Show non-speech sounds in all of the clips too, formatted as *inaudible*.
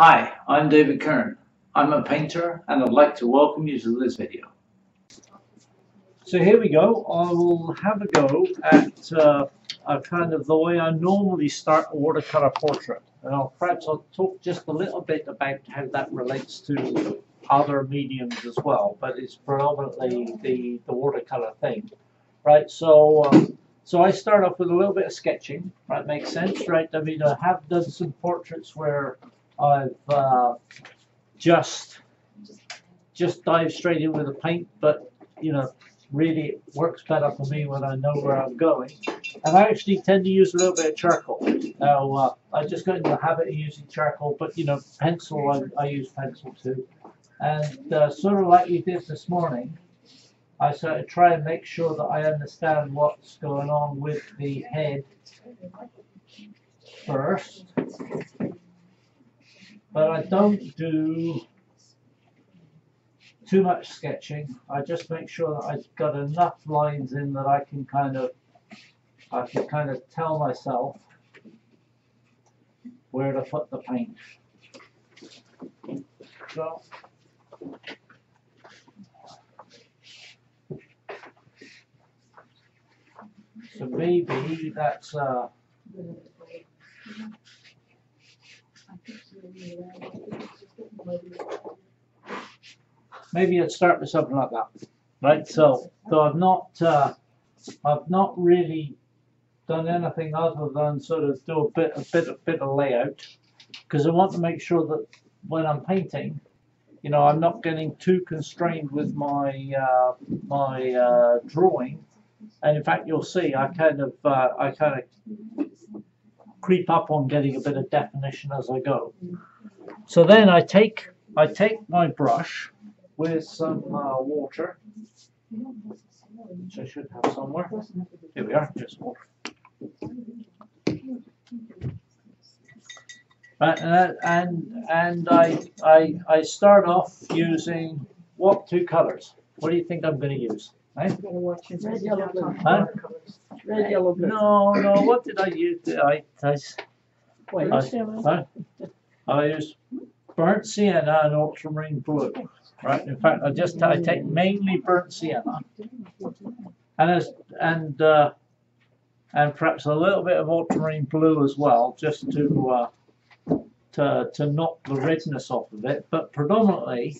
Hi, I'm David Kearn. I'm a painter and I'd like to welcome you to this video. So here we go. I will have a go at uh, a kind of the way I normally start a watercolor portrait. And I'll perhaps I'll talk just a little bit about how that relates to other mediums as well, but it's predominantly the, the watercolor thing. Right, so um, so I start off with a little bit of sketching, right, makes sense, right? I mean, I have done some portraits where I've uh, just just dive straight in with the paint, but you know, really it works better for me when I know where I'm going. And I actually tend to use a little bit of charcoal. Now, uh, I just got into the habit of using charcoal, but you know, pencil, I, I use pencil too. And uh, sort of like we did this morning, I sort of try and make sure that I understand what's going on with the head first. But I don't do too much sketching. I just make sure that I've got enough lines in that I can kind of I can kind of tell myself where to put the paint. So so maybe that's uh maybe I'd start with something like that. Right, so so I've not uh, I've not really done anything other than sort of do a bit a bit a bit of layout because I want to make sure that when I'm painting, you know, I'm not getting too constrained with my uh, my uh, drawing. And in fact, you'll see I kind of uh, I kind of creep up on getting a bit of definition as I go. Mm. So then I take I take my brush with some uh, water, which I should have somewhere. Here we are, just water. Right, and and and I I I start off using what two colors? What do you think I'm going to use? Right? Red, yellow, blue. Huh? Red, yellow, blue. No, no. What did I use? I I, Wait, I, I, I use burnt sienna and ultramarine blue. Right. In fact, I just I take mainly burnt sienna and as, and uh, and perhaps a little bit of ultramarine blue as well, just to uh, to to knock the redness off of it. But predominantly,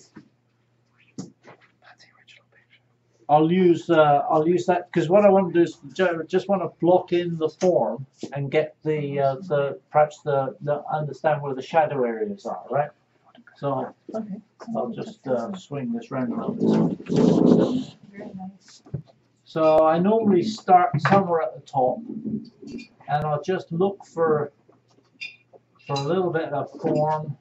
I'll use uh, I'll use that because what I want to do is just want to block in the form and get the uh, the perhaps the, the understand where the shadow areas are, right? So I'll just uh, swing this round a little bit. So I normally start somewhere at the top, and I'll just look for for a little bit of form.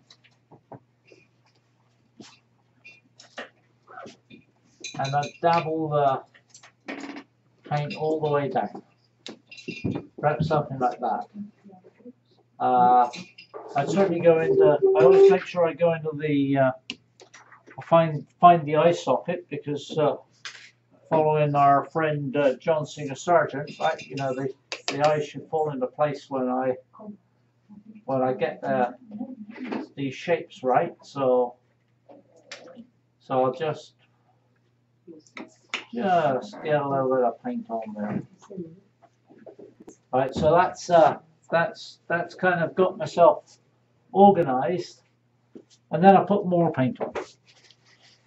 And I dabble the paint all the way down. Perhaps something like that. Uh, I certainly go into. I always make sure I go into the. Uh, find find the eye socket because uh, following our friend uh, John Singer Sargent, right? You know the the eyes should fall into place when I when I get the these shapes right. So so I'll just just get a little bit of paint on there. Right, so that's uh, that's that's kind of got myself organized, and then I put more paint on.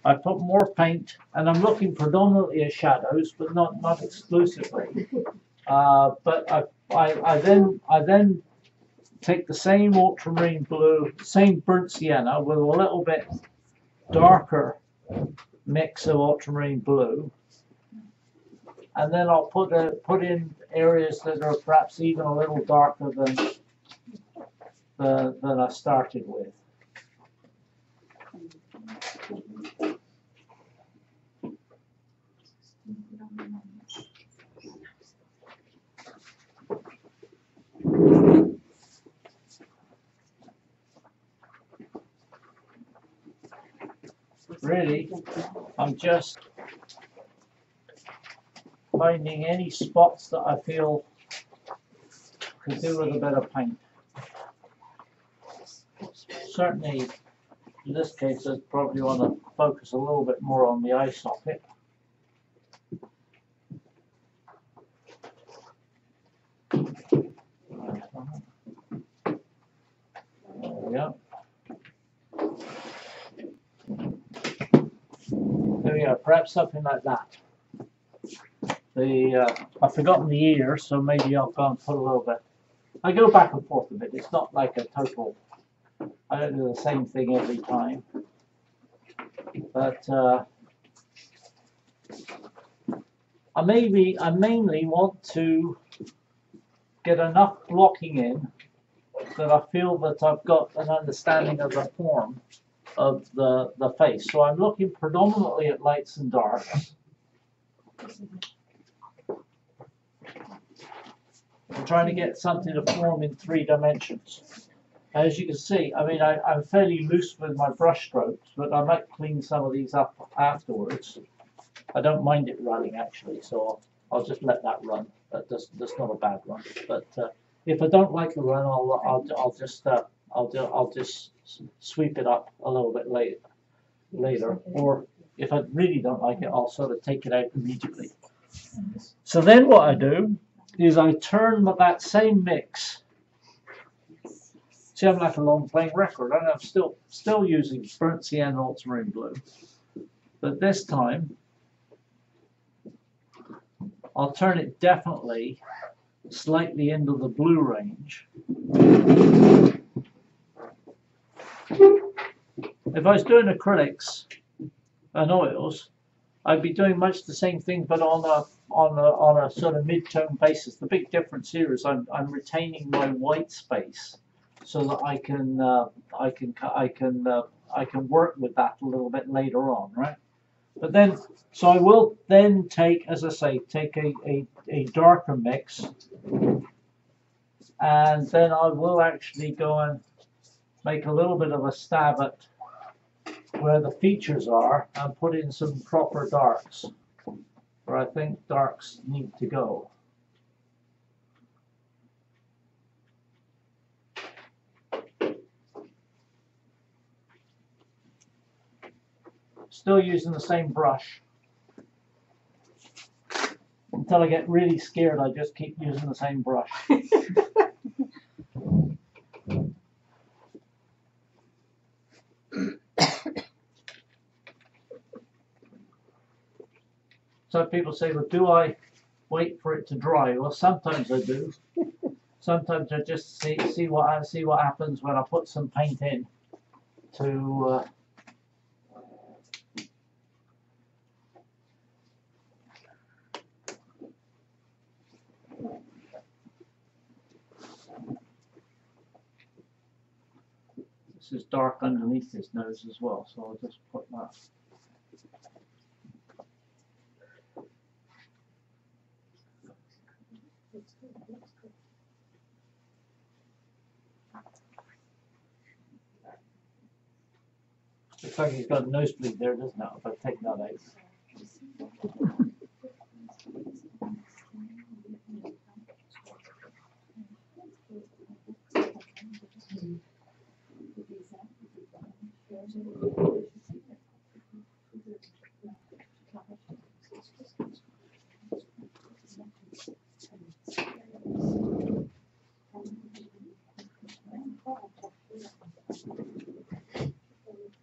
I put more paint, and I'm looking predominantly at shadows, but not not exclusively. Uh, but I, I I then I then take the same ultramarine blue, same burnt sienna with a little bit darker mix of ultramarine blue, and then I'll put a, put in areas that are perhaps even a little darker than the, than I started with. Really, I'm just finding any spots that I feel could do with a bit of paint. certainly, in this case, I probably want to focus a little bit more on the eye socket. There we go. Something like that. The, uh, I've forgotten the ear, so maybe I'll go and put a little bit. I go back and forth a bit, it's not like a total, I don't do the same thing every time. But, uh, I maybe, I mainly want to get enough blocking in that I feel that I've got an understanding of the form of the, the face. So I'm looking predominantly at lights and darks. I'm trying to get something to form in three dimensions. As you can see, I mean, I, I'm fairly loose with my brush strokes, but I might clean some of these up afterwards. I don't mind it running actually, so I'll, just let that run. That does, that's not a bad run. But uh, if I don't like the run, I'll, I'll, I'll just, uh, I'll, do, I'll just sweep it up a little bit later. Later, or if I really don't like it, I'll sort of take it out immediately. So then what I do is I turn that same mix. See, I'm like a long playing record, and I'm still still using burnt sienna ultramarine blue, but this time I'll turn it definitely slightly into the blue range. If I was doing acrylics and oils, I'd be doing much the same thing, but on a on a on a sort of mid-tone basis. The big difference here is I'm I'm retaining my white space so that I can uh, I can I can uh, I can work with that a little bit later on, right? But then, so I will then take, as I say, take a, a, a darker mix, and then I will actually go and make a little bit of a stab at where the features are and put in some proper darks where I think darks need to go. Still using the same brush. Until I get really scared, I just keep using the same brush. *laughs* Some people say, well, do I wait for it to dry? Well, sometimes I do. *laughs* Sometimes I just see see what I see what happens when I put some paint in to uh, This is dark underneath his nose as well, so I'll just put that. Looks like he's got a nosebleed there, doesn't it? If I take that out. *laughs*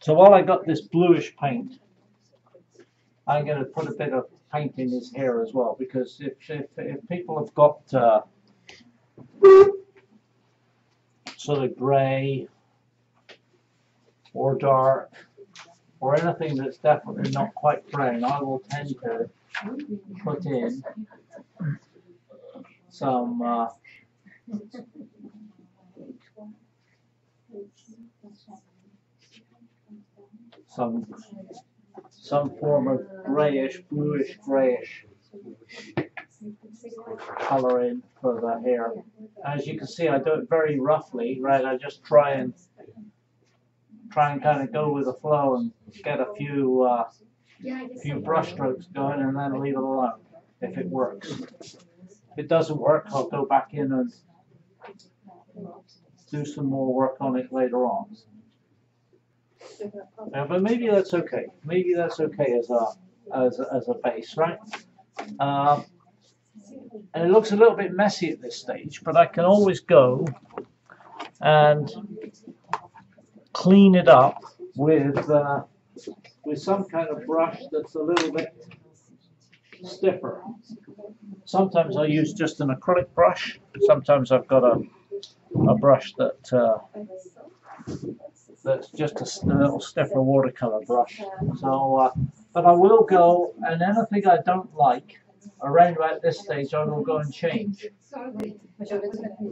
So while I got this bluish paint, I'm going to put a bit of paint in his hair as well because if if, if people have got uh, sort of grey or dark or anything that's definitely not quite brown, I will tend to put in some uh, some some form of grayish, bluish grayish color in for the hair. As you can see, I do it very roughly, right? I just try and try and kind of go with the flow and get a few uh, few brush strokes going, and then leave it alone if it works. If it doesn't work, I'll go back in and do some more work on it later on. Yeah, but maybe that's okay. Maybe that's okay as a as a, as a base, right? Um, and it looks a little bit messy at this stage, but I can always go and clean it up with uh, with some kind of brush that's a little bit stiffer. Sometimes I use just an acrylic brush. Sometimes I've got a a brush that uh, that's just a little stiffer watercolor brush. So, uh, but I will go and anything I don't like around about this stage, I will go and change.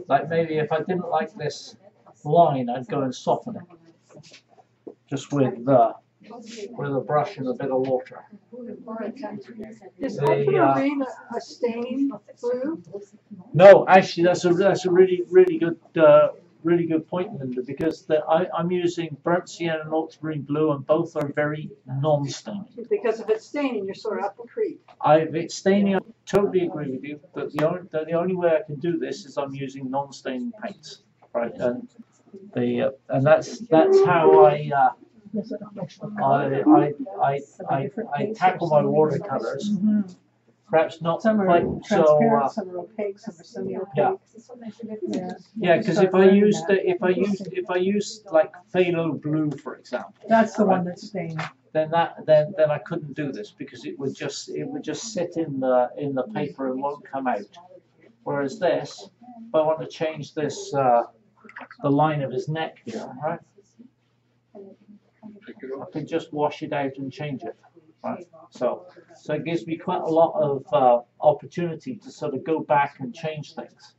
Like maybe if I didn't like this line, I'd go and soften it, just with uh, with a brush and a bit of water. Is The, uh, a stain blue? No, actually, that's a that's a really really good uh, really good point, Linda, because the, I, I'm using burnt sienna and ultramarine blue, and both are very non-staining. Because if it's staining, you're sort of up the creek. I it's staining. I totally agree with you, but the only the, the only way I can do this is I'm using non-staining paints, right? And the uh, and that's that's how I. Uh, I, I, I, I, I tackle my watercolors, Mhm. Perhaps not Some are quite so, uh, some are opaque, some are semi-opaque. Yeah. Yeah. yeah, because if I learning use the, if I use, if I use like phthalo blue, for example, That's the one that's stained. then that, then, then I couldn't do this because it would just, it would just sit in the, in the paper and won't come out. Whereas this, if I want to change this, uh, the line of his neck here, right? I can just wash it out and change it, right? So, so it gives me quite a lot of, uh, opportunity to sort of go back and change things.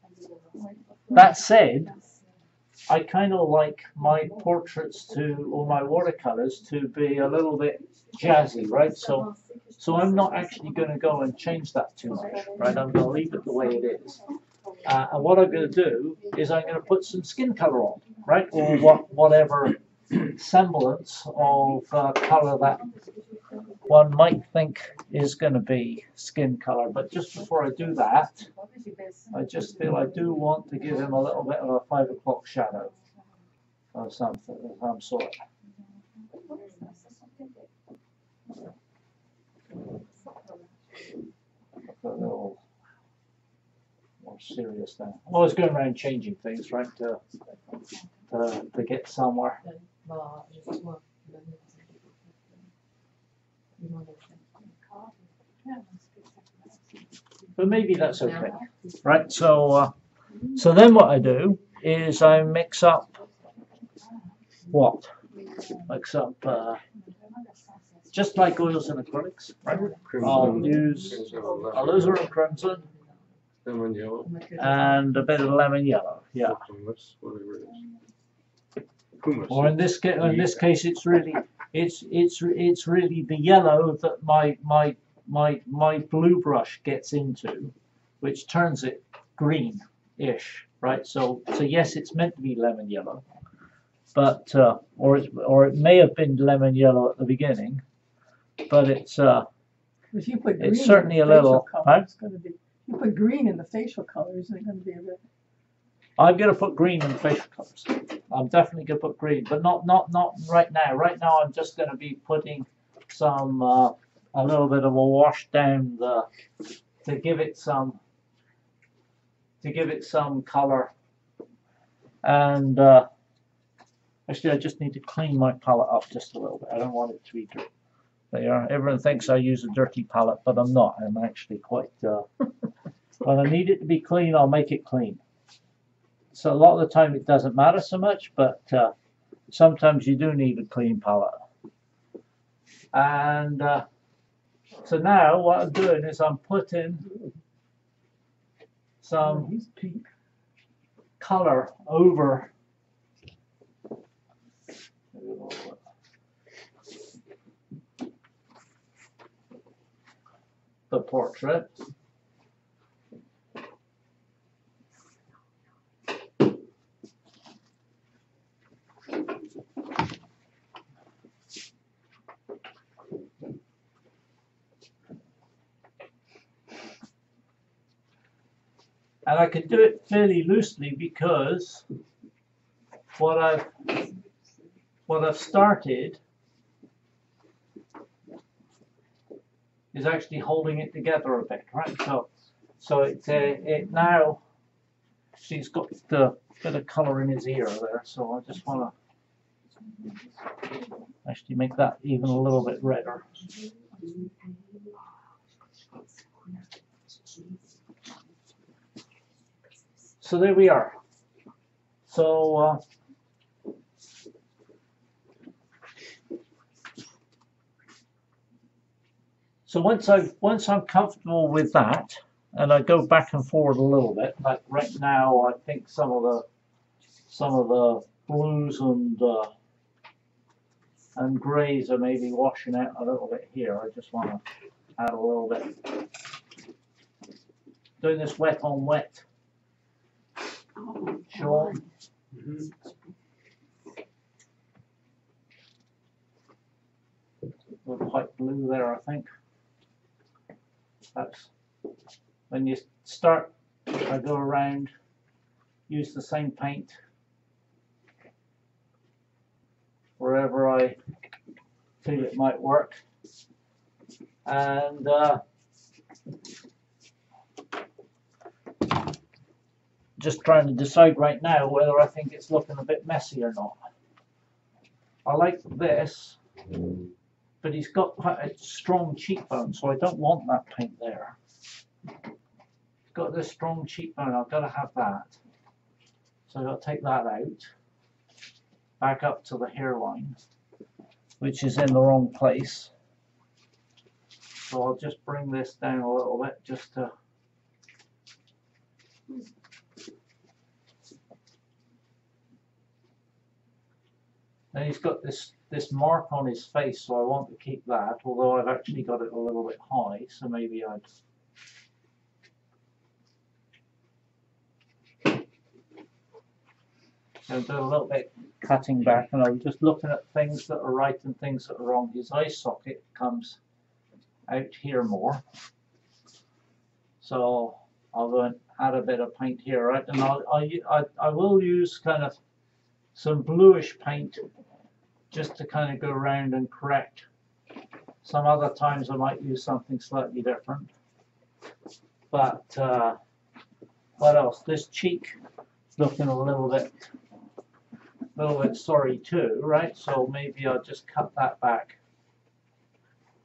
That said, I kind of like my portraits to, or my watercolors to be a little bit jazzy, right? So, so I'm not actually going to go and change that too much, right? I'm going to leave it the way it is. Uh, and what I'm going to do is I'm going to put some skin color on, right? Or what, whatever semblance of uh, color that one might think is going to be skin color. But just before I do that, I just feel I do want to give him a little bit of a five o'clock shadow of something of some sort. A little more serious thing. I'm always going around changing things, right? To to, to get somewhere. But maybe that's okay, right? So, uh, so then what I do is I mix up what? Mix up, uh, just like oils and acrylics, right? I'll use alizarin crimson Lemon yellow, and a bit of lemon yellow, yeah. pumice, whatever it is. Pumice. Or in this case, in this case, it's really, it's, it's, it's really the yellow that my, my, my, my blue brush gets into, which turns it green-ish, right? So, so yes, it's meant to be lemon yellow, but, uh, or it's, or it may have been lemon yellow at the beginning, but it's, uh, If you put It's green in certainly a little- huh? color, it's gonna be, you put green in the facial color, isn't it gonna be a bit? I'm gonna put green in the facial colors. I'm definitely gonna put green, but not, not, not right now. Right now, I'm just gonna be putting some, uh, a little bit of a wash down the, to give it some, to give it some color. And, uh, actually, I just need to clean my palette up just a little bit. I don't want it to be dirty. There, everyone thinks I use a dirty palette, but I'm not. I'm actually quite, uh, *laughs* when I need it to be clean, I'll make it clean. So a lot of the time it doesn't matter so much, but uh, sometimes you do need a clean palette. And uh, so now what I'm doing is I'm putting some color over the portrait. And I can do it fairly loosely because what I've what I've started is actually holding it together a bit, right? So, so it, uh, it now, she's got the bit of colour in his ear there, so I just want to actually make that even a little bit redder. So there we are. So, uh, so once I once I'm comfortable with that, and I go back and forward a little bit, like right now, I think some of the some of the blues and uh, and greys are maybe washing out a little bit here. I just want to add a little bit. Doing this wet on wet. Sean. Mhm. with white blue there, I think. That's when you start, I go around, use the same paint wherever I feel it might work. And uh, just trying to decide right now whether I think it's looking a bit messy or not. I like this but he's got quite a strong cheekbone, so I don't want that paint there. He's got this strong cheekbone, I've got to have that. So I've got to take that out, back up to the hairline, which is in the wrong place. So I'll just bring this down a little bit just to And he's got this this mark on his face, so I want to keep that. Although I've actually got it a little bit high, so maybe I'd. Do a little bit cutting back, and I'm just looking at things that are right and things that are wrong. His eye socket comes out here more, so I'll go and add a bit of paint here, right? And I'll, I, I, I will use kind of some bluish paint just to kind of go around and correct. Some other times I might use something slightly different. But uh, what else? This cheek is looking a little bit, a little bit sorry too, right? So maybe I'll just cut that back.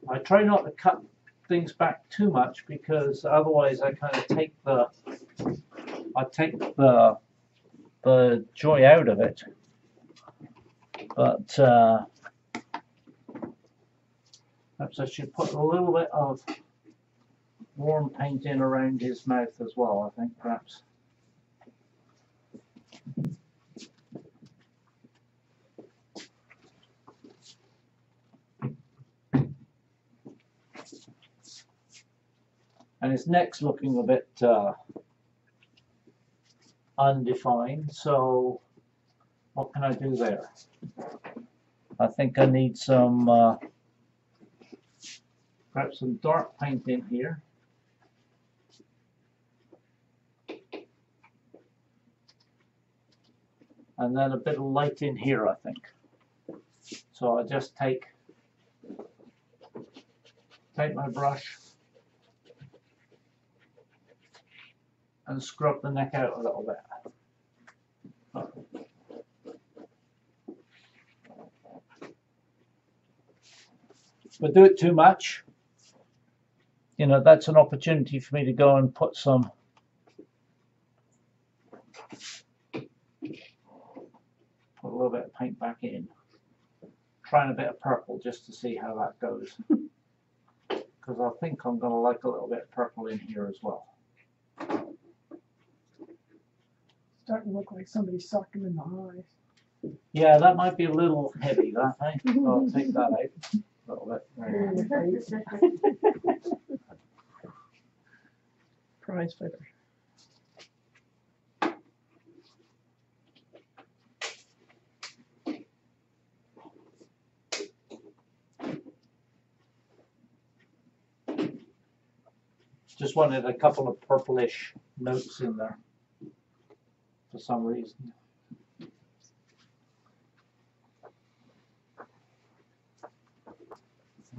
I try not to cut things back too much because otherwise I kind of take the, I take the, the joy out of it but uh, perhaps I should put a little bit of warm paint in around his mouth as well, I think, perhaps. And his neck's looking a bit uh, undefined, so what can I do there? I think I need some, uh, perhaps some dark paint in here. And then a bit of light in here, I think. So I just take, take my brush and scrub the neck out a little bit. But do it too much, you know, that's an opportunity for me to go and put some put a little bit of paint back in. Trying a bit of purple just to see how that goes. *laughs* Because I think I'm going to like a little bit of purple in here as well. Starting to look like somebody him in the eyes. Yeah, that might be a little heavy, that, eh? *laughs* I'll take that out little bit. Oh, there you go. In your face. Prize fighter. Just wanted a couple of purplish notes in there for some reason.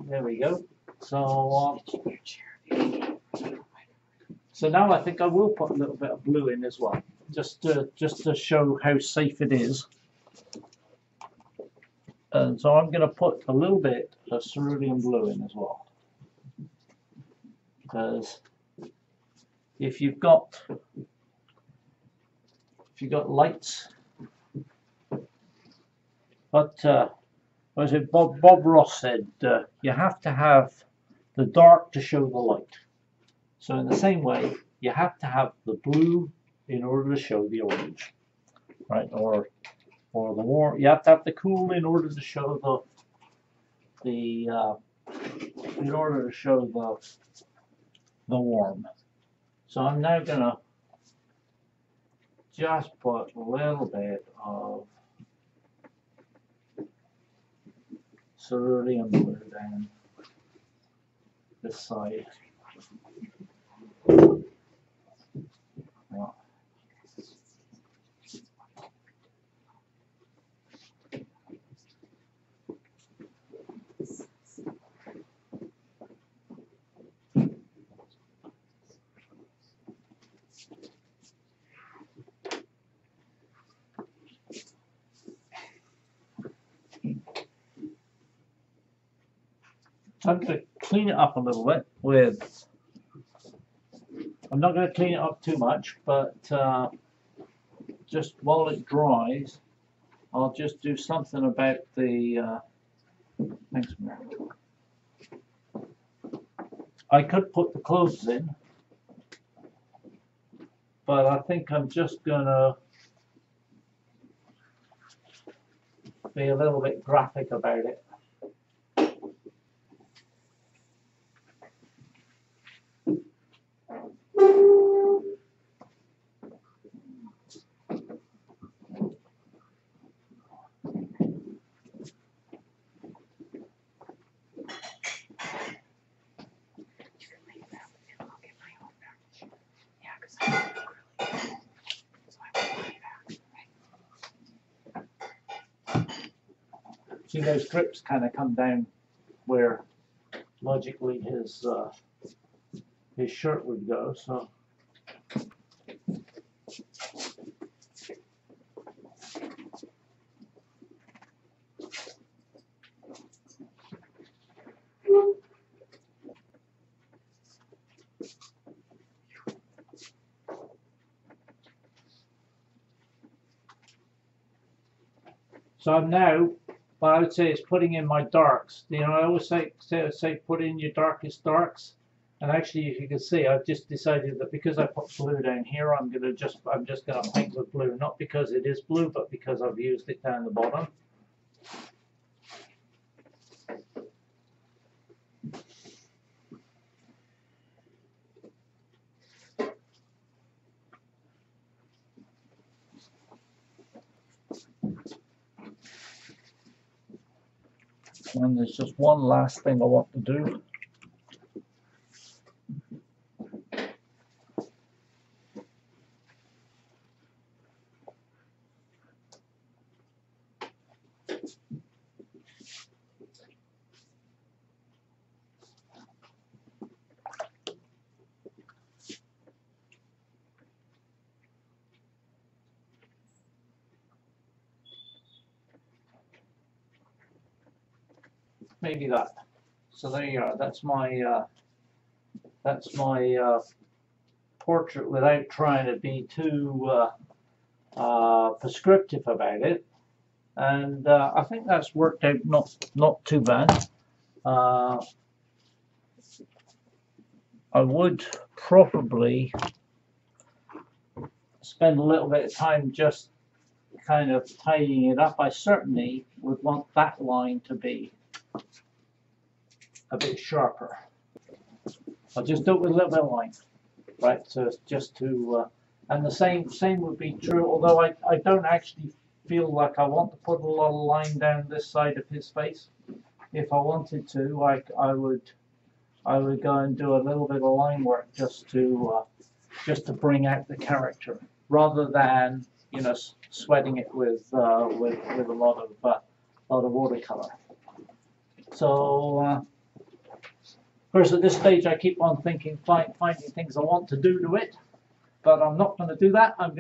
There we go. So, um, so now I think I will put a little bit of blue in as well, just to, just to show how safe it is. And so I'm gonna put a little bit of cerulean blue in as well. Because if you've got, if you've got lights, but, uh, was it Bob, Bob Ross said, uh, you have to have the dark to show the light. So in the same way, you have to have the blue in order to show the orange, right? Or, or the warm, you have to have the cool in order to show the, the, uh, in order to show the, the warm. So I'm now gonna just put a little bit of cerulean blue down this side. I'm going to clean it up a little bit with, I'm not going to clean it up too much, but uh, just while it dries, I'll just do something about the, uh, thanks, Mary. I could put the clothes in, but I think I'm just gonna be a little bit graphic about it. See those drips kind of come down where logically his uh, his shirt would go. So so I'm now but I would say it's putting in my darks. You know, I always say, say, say put in your darkest darks. And actually, if you can see, I've just decided that because I put blue down here, I'm gonna just, I'm just gonna paint with blue, not because it is blue, but because I've used it down the bottom. And there's just one last thing I want to do. Maybe that. So there you are. That's my uh, that's my uh, portrait without trying to be too uh, uh, prescriptive about it. And uh, I think that's worked out not not too bad. Uh, I would probably spend a little bit of time just kind of tidying it up. I certainly would want that line to be a bit sharper. I'll just do it with a little bit of line, right? So it's just to, uh, and the same same would be true. Although I I don't actually feel like I want to put a lot of line down this side of his face. If I wanted to, I I would I would go and do a little bit of line work just to uh, just to bring out the character, rather than you know sweating it with uh, with with a lot of uh, lot of watercolor. So, uh, of course, at this stage, I keep on thinking, find, finding things I want to do to it, but I'm not going to do that. I'm